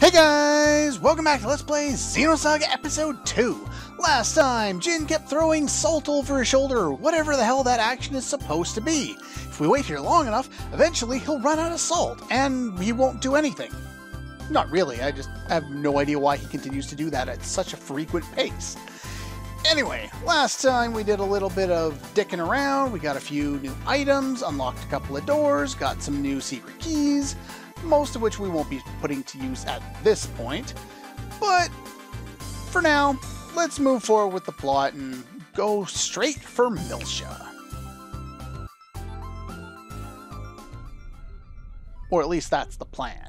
Hey guys! Welcome back to Let's Play Xenosaga Episode 2! Last time, Jin kept throwing salt over his shoulder, whatever the hell that action is supposed to be. If we wait here long enough, eventually he'll run out of salt, and he won't do anything. Not really, I just have no idea why he continues to do that at such a frequent pace. Anyway, last time we did a little bit of dicking around, we got a few new items, unlocked a couple of doors, got some new secret keys, most of which we won't be putting to use at this point. But for now, let's move forward with the plot and go straight for Miltia. Or at least that's the plan.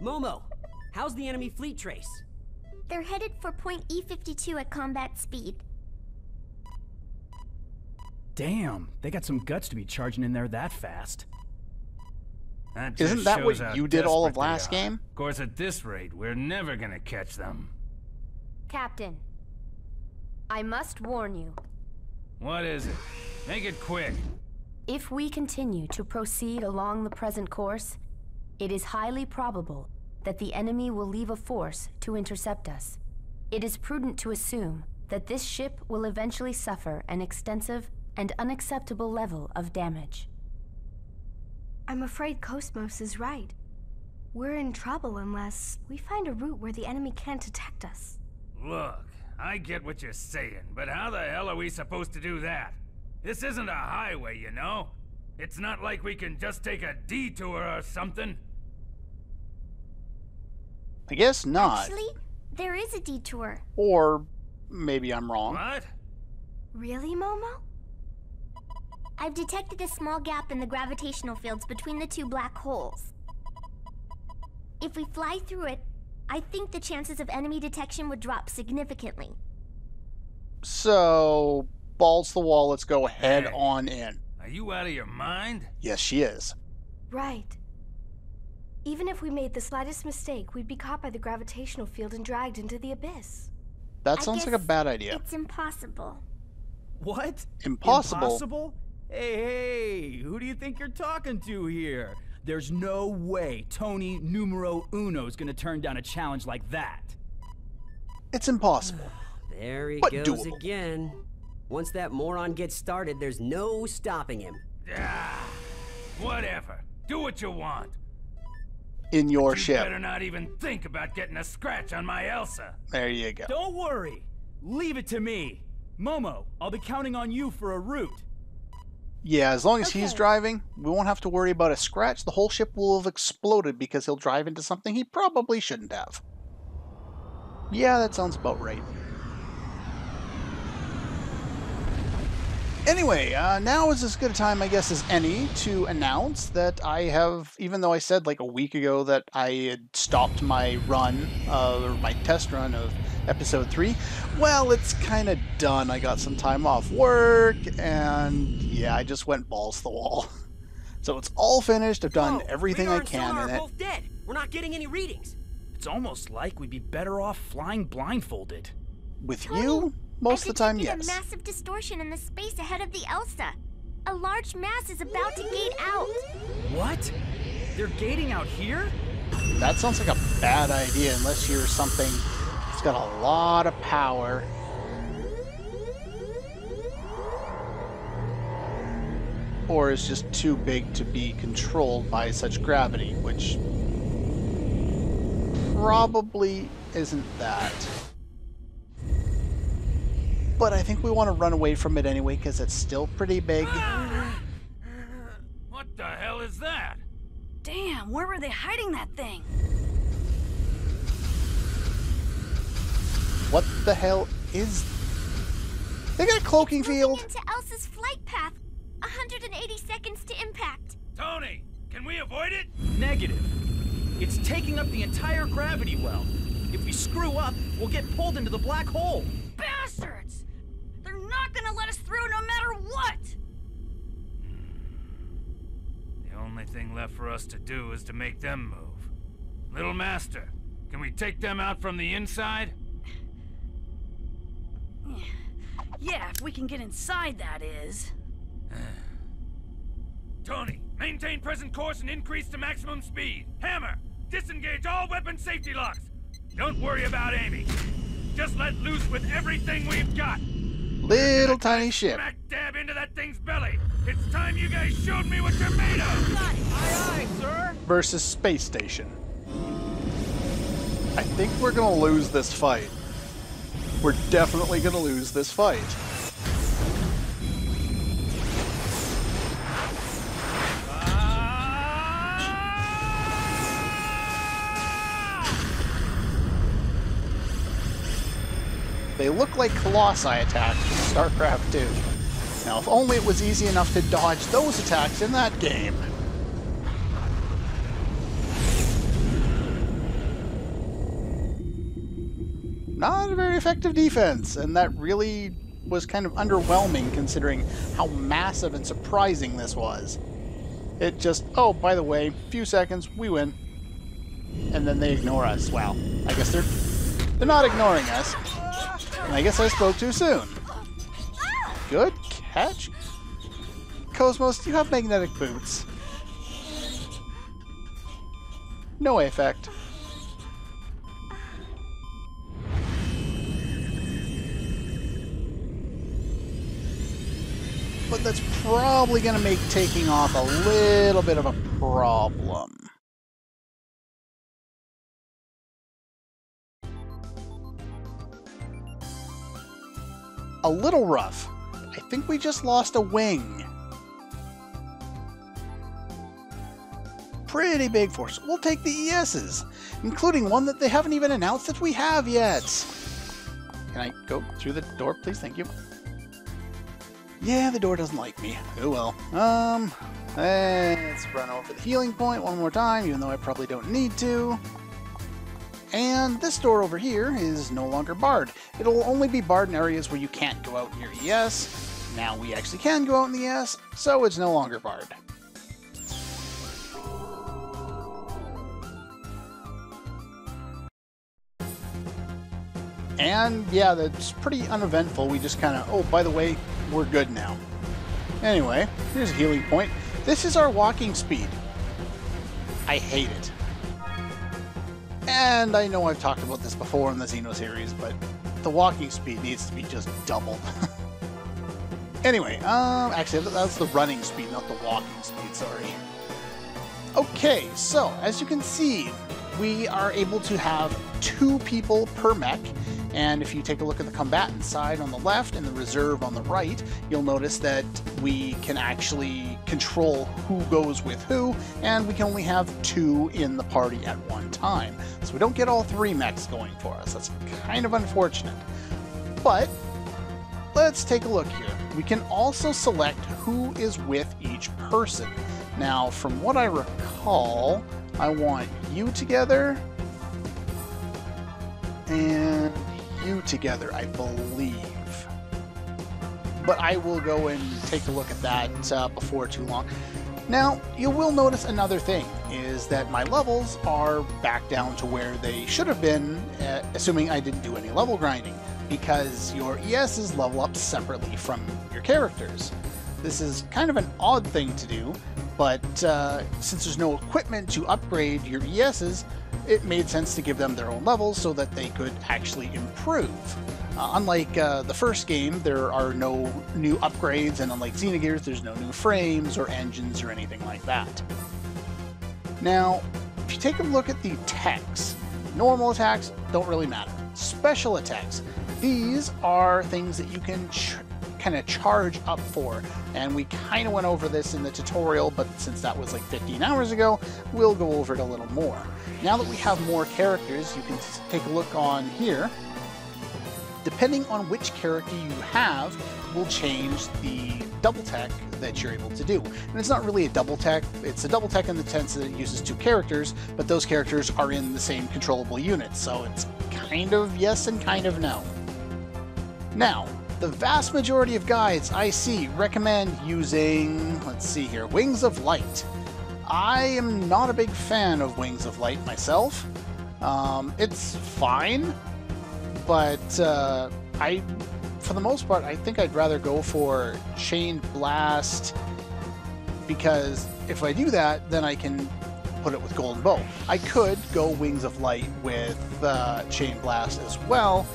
Momo, how's the enemy fleet trace? They're headed for point E52 at combat speed. Damn, they got some guts to be charging in there that fast. That Isn't that what you did all of last game? Of course, at this rate, we're never gonna catch them. Captain, I must warn you. What is it? Make it quick. If we continue to proceed along the present course, it is highly probable that the enemy will leave a force to intercept us. It is prudent to assume that this ship will eventually suffer an extensive and unacceptable level of damage. I'm afraid KOS-MOS is right. We're in trouble unless we find a route where the enemy can't detect us. Look, I get what you're saying, but how the hell are we supposed to do that? This isn't a highway, you know? It's not like we can just take a detour or something. I guess not. Actually, there is a detour. Or maybe I'm wrong. What? Really, Momo? I've detected a small gap in the gravitational fields between the two black holes. If we fly through it, I think the chances of enemy detection would drop significantly. So, balls to the wall, let's go head Hey. on in. Are you out of your mind? Yes, she is. Right. Even if we made the slightest mistake, we'd be caught by the gravitational field and dragged into the abyss. That sounds like a bad idea. It's impossible. What? Impossible. Impossible? Hey, hey, who do you think you're talking to here? There's no way Tony numero uno is gonna turn down a challenge like that. It's impossible. There he But goes doable. again. Once that moron gets started, there's no stopping him. Ah, whatever. Do what you want. In your you ship. better not even think about getting a scratch on my Elsa. There you go. Don't worry. Leave it to me. Momo, I'll be counting on you for a route. Yeah, as long as he's driving, we won't have to worry about a scratch. The whole ship will have exploded because he'll drive into something he probably shouldn't have. Yeah, that sounds about right. Anyway, uh, now is as good a time, I guess, as any to announce that I have, even though I said like a week ago that I had stopped my run, uh, or my test run of episode 3, well, it's kind of done. I got some time off work, and yeah, I just went balls to the wall. So it's all finished. I've done Whoa, everything radar I and can sonar in are it. both dead. We're not getting any readings. It's almost like we'd be better off flying blindfolded. With Tony, you, most of the time, detected yes. a massive distortion in the space ahead of the Elsa. A large mass is about to gate out. What? They're gating out here? That sounds like a bad idea unless you're something that's got a lot of power. Or is just too big to be controlled by such gravity, which probably isn't that. But I think we want to run away from it anyway because it's still pretty big. What the hell is that? Damn, where were they hiding that thing? What the hell is... They got a cloaking Moving field? into Elsa's flight path. 180 seconds to impact. Tony, can we avoid it? Negative. It's taking up the entire gravity well. If we screw up, we'll get pulled into the black hole. Bastards! They're not gonna let us through no matter what! The only thing left for us to do is to make them move. Little Master, can we take them out from the inside? Yeah, if we can get inside, that is. Tony, Maintain present course and increase to maximum speed. Hammer, disengage all weapon safety locks. Don't worry about Amy. Just let loose with everything we've got. Little tiny ship. Smack dab into that thing's belly. It's time you guys showed me what you're made of. Versus Space Station. I think we're gonna lose this fight. We're definitely gonna lose this fight. They look like Colossi attacks from StarCraft 2. Now, if only it was easy enough to dodge those attacks in that game. A very effective defense, and that really was kind of underwhelming considering how massive and surprising this was. It just, oh, by the way, few seconds, we win. And then they ignore us. Well, I guess they're they're not ignoring us. And I guess I spoke too soon. Good catch. KOS-MOS, you have magnetic boots. No effect. But that's probably going to make taking off a little bit of a problem. A little rough. I think we just lost a wing. Pretty big force. We'll take the ESs, including one that they haven't even announced that we have yet. Can I go through the door, please? Thank you. Yeah, the door doesn't like me. Oh well. Um, let's run over the healing point one more time, even though I probably don't need to. And this door over here is no longer barred. It'll only be barred in areas where you can't go out in your ES. Now we actually can go out in the ES, so it's no longer barred. And yeah, that's pretty uneventful. We just kind of, oh, by the way, we're good now. Anyway, here's a healing point. This is our walking speed. I hate it. And I know I've talked about this before in the Xeno series, but the walking speed needs to be just doubled. anyway, um, actually, that's the running speed, not the walking speed, sorry. Okay, so as you can see, we are able to have two people per mech, and if you take a look at the combatant side on the left and the reserve on the right, you'll notice that we can actually control who goes with who, and we can only have two in the party at one time. So we don't get all three mechs going for us. That's kind of unfortunate. But let's take a look here. We can also select who is with each person. Now, from what I recall, I want you together and you together, I believe. But I will go and take a look at that uh, before too long. Now, you will notice another thing, is that my levels are back down to where they should have been, uh, assuming I didn't do any level grinding, because your ESs level up separately from your characters. This is kind of an odd thing to do, but uh, since there's no equipment to upgrade your ESs, it made sense to give them their own levels so that they could actually improve. Uh, unlike uh, the first game, there are no new upgrades, and unlike Xenogears, there's no new frames or engines or anything like that. Now, if you take a look at the attacks, normal attacks don't really matter. Special attacks, these are things that you can kind of charge up for. And we kind of went over this in the tutorial, but since that was like 15 hours ago, we'll go over it a little more. Now that we have more characters, you can take a look on here. Depending on which character you have, will change the double tech that you're able to do. And it's not really a double tech, it's a double tech in the sense that it uses two characters, but those characters are in the same controllable unit, so it's kind of yes and kind of no. Now, the vast majority of guides I see recommend using, let's see here, Wings of Light. I am not a big fan of Wings of Light myself. Um, it's fine, but uh, I, for the most part, I think I'd rather go for Chain Blast because if I do that, then I can put it with Golden Bow. I could go Wings of Light with uh, Chain Blast as well,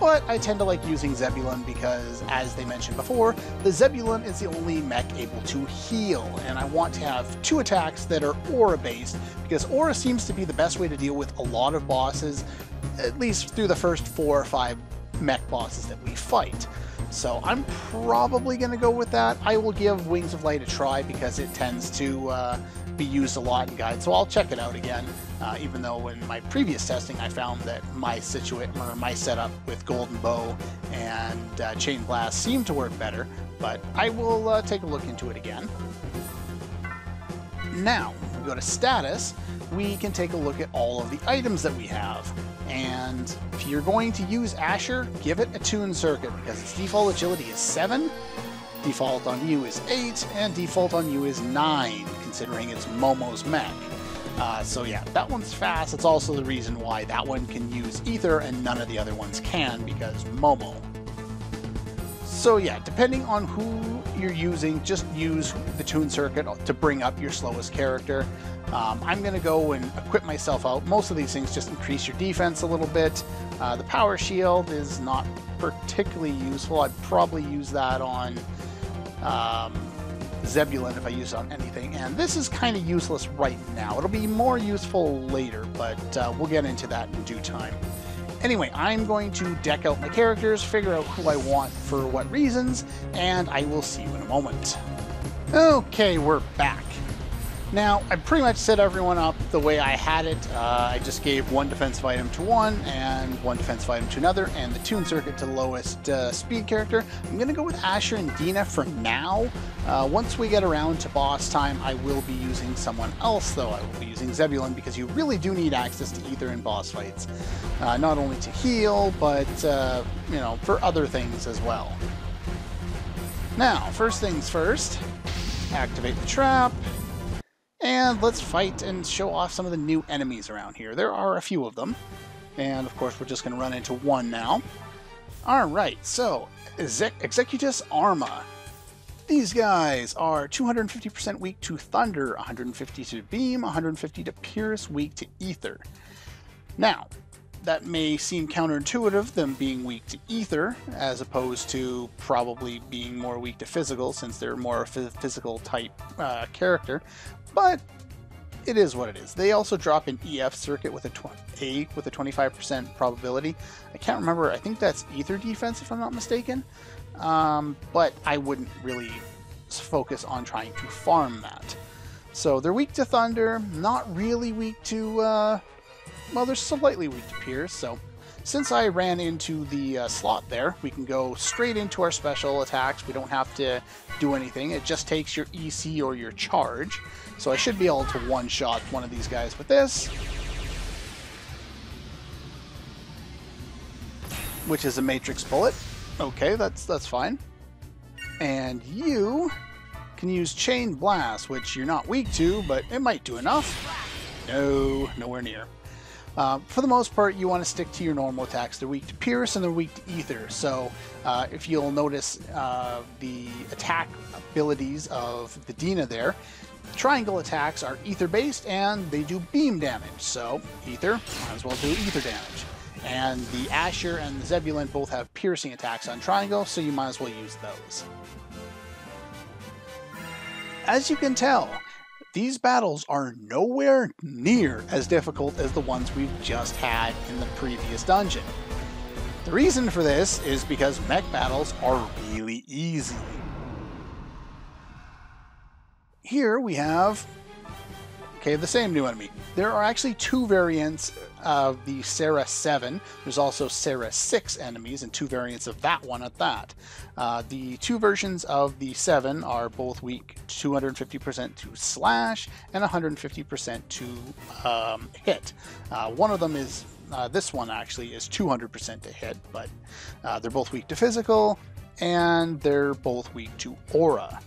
but I tend to like using Zebulon because, as they mentioned before, the Zebulon is the only mech able to heal, and I want to have two attacks that are aura based because aura seems to be the best way to deal with a lot of bosses, at least through the first four or five mech bosses that we fight. So I'm probably going to go with that. I will give Wings of Light a try because it tends to uh, be used a lot in guides, so I'll check it out again. Uh, even though in my previous testing I found that my situate or my setup with Golden Bow and uh, Chain Blast seemed to work better, but I will uh, take a look into it again. Now, we go to status, we can take a look at all of the items that we have. And if you're going to use Asher, give it a tune circuit because its default agility is 7, default on you is 8, and default on you is 9, considering it's Momo's mech. Uh, so yeah, that one's fast. It's also the reason why that one can use Ether and none of the other ones can, because Momo. So yeah, depending on who you're using, just use the tune circuit to bring up your slowest character. Um, I'm going to go and equip myself out. Most of these things just increase your defense a little bit. Uh, the power shield is not particularly useful. I'd probably use that on um, Zebulon if I use it on anything. And this is kind of useless right now. It'll be more useful later, but uh, we'll get into that in due time. Anyway, I'm going to deck out my characters, figure out who I want for what reasons, and I will see you in a moment. Okay, we're back. Now, I pretty much set everyone up the way I had it. Uh, I just gave one defensive item to one and one defensive item to another, and the tune circuit to the lowest uh, speed character. I'm going to go with Asher and Dina for now. Uh, once we get around to boss time, I will be using someone else, though. I will be using Zebulon because you really do need access to Ether in boss fights. Uh, not only to heal, but, uh, you know, for other things as well. Now, first things first, activate the trap. And let's fight and show off some of the new enemies around here. There are a few of them. And of course, we're just going to run into one now. Alright, so Executus Arma. These guys are 250% weak to Thunder, 150 to Beam, 150 to Pierce, weak to Ether. Now, that may seem counterintuitive, them being weak to ether, as opposed to probably being more weak to physical, since they're more a physical type uh, character. But it is what it is. They also drop an EF circuit with a 8 with a 25% probability. I can't remember. I think that's ether defense, if I'm not mistaken. Um, but I wouldn't really focus on trying to farm that. So they're weak to thunder, not really weak to uh, well, they're slightly weak to Pierce, so since I ran into the uh, slot there, we can go straight into our special attacks. We don't have to do anything. It just takes your EC or your charge. So I should be able to one-shot one of these guys with this. Which is a Matrix Bullet. Okay, that's, that's fine. And you can use Chain Blast, which you're not weak to, but it might do enough. No, nowhere near. Uh, for the most part, you want to stick to your normal attacks. They're weak to Pierce and they're weak to Ether. So uh, if you'll notice uh, the attack abilities of the Dina there, triangle attacks are Ether based and they do beam damage. So Ether, might as well do Ether damage. And the Asher and the Zebulon both have piercing attacks on triangle, so you might as well use those. As you can tell, these battles are nowhere near as difficult as the ones we've just had in the previous dungeon. The reason for this is because mech battles are really easy. Here we have, okay, the same new enemy. There are actually two variants of the Sarah 7. There's also Sarah 6 enemies, and two variants of that one at that. Uh, the two versions of the 7 are both weak 250% to slash and 150% to um, hit. Uh, one of them is, uh, this one actually, is 200% to hit, but uh, they're both weak to physical and they're both weak to aura.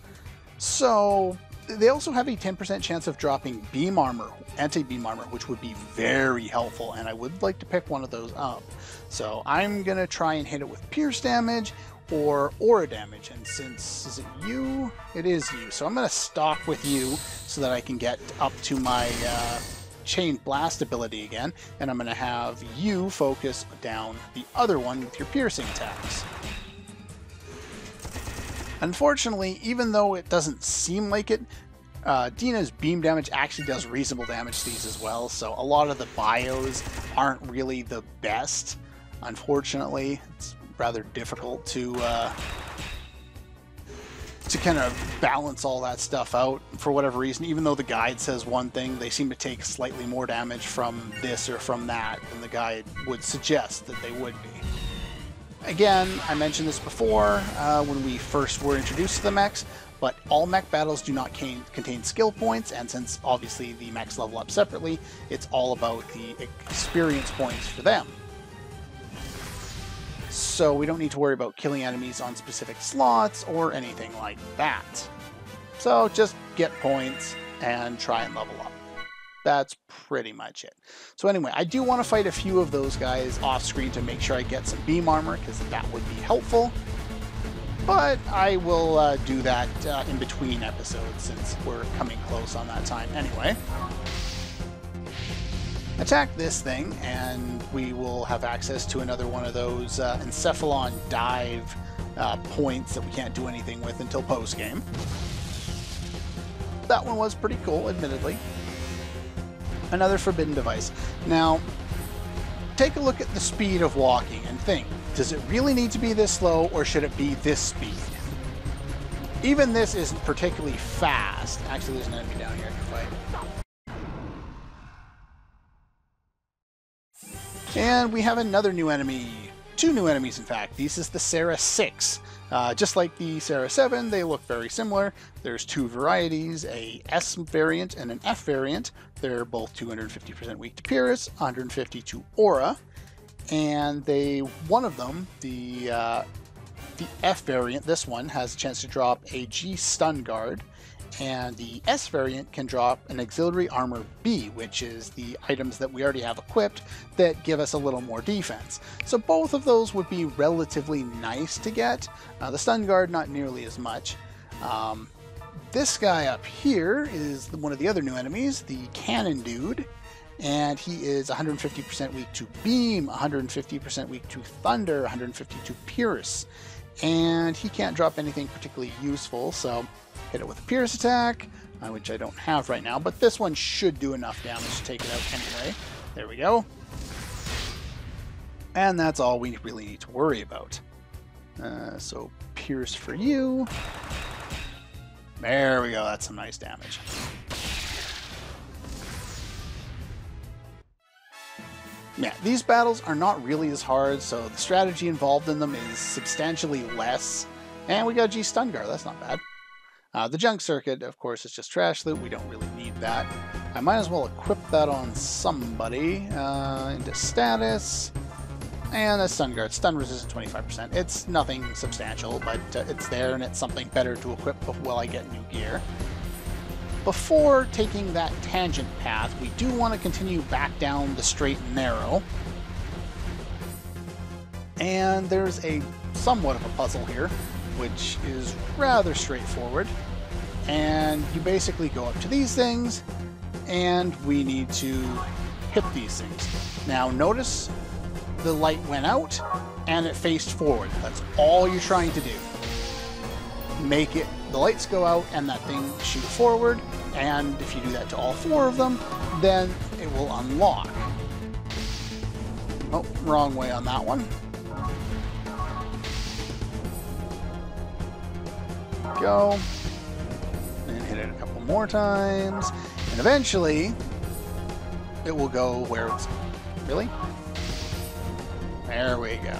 So they also have a 10% chance of dropping beam armor, anti-beam armor, which would be very helpful, and I would like to pick one of those up. So I'm going to try and hit it with pierce damage, or aura damage. And since, is it you? It is you. So I'm going to stop with you so that I can get up to my uh, chain blast ability again. And I'm going to have you focus down the other one with your piercing attacks. Unfortunately, even though it doesn't seem like it, uh, Dina's beam damage actually does reasonable damage to these as well, so a lot of the bios aren't really the best. Unfortunately, it's rather difficult to uh, to kind of balance all that stuff out for whatever reason. Even though the guide says one thing, they seem to take slightly more damage from this or from that than the guide would suggest that they would be. Again, I mentioned this before uh, when we first were introduced to the mechs, but all mech battles do not contain skill points, and since obviously the mechs level up separately, it's all about the experience points for them. So we don't need to worry about killing enemies on specific slots or anything like that. So just get points and try and level up that's pretty much it. So anyway, I do want to fight a few of those guys off screen to make sure I get some beam armor, because that would be helpful. But I will uh, do that uh, in between episodes, since we're coming close on that time anyway. Attack this thing, and we will have access to another one of those uh, Encephalon dive uh, points that we can't do anything with until post-game. That one was pretty cool, admittedly another forbidden device. Now, take a look at the speed of walking and think, does it really need to be this slow or should it be this speed? Even this isn't particularly fast. Actually, there's an enemy down here I can fight. And we have another new enemy. Two new enemies, in fact. This is the Sarah 6. Uh, just like the Sarah 7, they look very similar. There's two varieties, a S variant and an F variant. They're both 250% weak to Pierce, 150 to Aura. And they, one of them, the uh, the F variant, this one, has a chance to drop a G stun guard, and the S variant can drop an auxiliary armor B, which is the items that we already have equipped that give us a little more defense. So both of those would be relatively nice to get. Uh, the stun guard, not nearly as much. Um, this guy up here is one of the other new enemies, the Cannon Dude, and he is 150% weak to Beam, 150% weak to Thunder, 150 to Pierce, and he can't drop anything particularly useful, so hit it with a Pierce attack, uh, which I don't have right now, but this one should do enough damage to take it out anyway. There we go. And that's all we really need to worry about. Uh, so Pierce for you. There we go, that's some nice damage. Yeah, these battles are not really as hard, so the strategy involved in them is substantially less. And we got G Stun Guard, that's not bad. Uh, the junk circuit, of course, is just trash loot. We don't really need that. I might as well equip that on somebody. Uh, into status. And a stun guard. Stun resistant 25%. It's nothing substantial, but uh, it's there and it's something better to equip while I get new gear. Before taking that tangent path, we do want to continue back down the straight and narrow. And there's a somewhat of a puzzle here which is rather straightforward. And you basically go up to these things, and we need to hit these things. Now notice the light went out and it faced forward. That's all you're trying to do. Make it, the lights go out and that thing shoot forward, and if you do that to all four of them, then it will unlock. Oh, wrong way on that one. go. And hit it a couple more times. And eventually, it will go where it's... Really? There we go.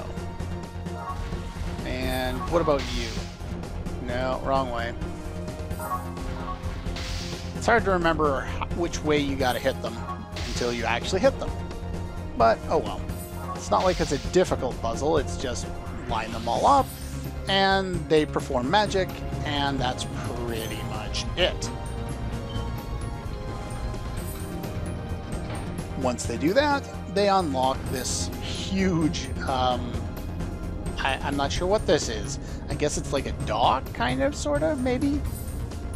And what about you? No, wrong way. It's hard to remember which way you gotta hit them until you actually hit them. But, oh well. It's not like it's a difficult puzzle, it's just line them all up, and they perform magic, and that's pretty much it. Once they do that, they unlock this huge um, I, I'm not sure what this is. I guess it's like a dock, kind of, sort of, maybe?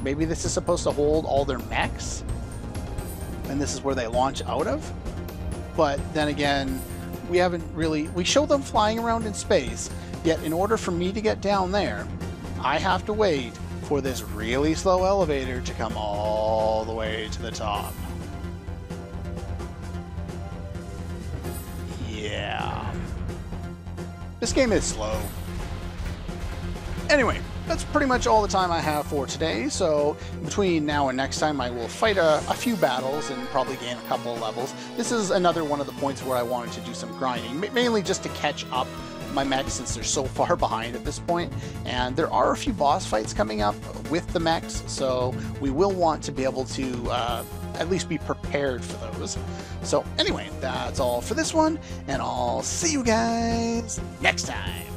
Maybe this is supposed to hold all their mechs? And this is where they launch out of? But then again, we haven't really... We show them flying around in space, yet in order for me to get down there, I have to wait for this really slow elevator to come all the way to the top. Yeah. This game is slow. Anyway, that's pretty much all the time I have for today, so between now and next time I will fight a, a, few battles and probably gain a couple of levels. This is another one of the points where I wanted to do some grinding, mainly just to catch up my mechs since they're so far behind at this point. And there are a few boss fights coming up with the mechs, so we will want to be able to uh, at least be prepared for those. So anyway, that's all for this one, and I'll see you guys next time.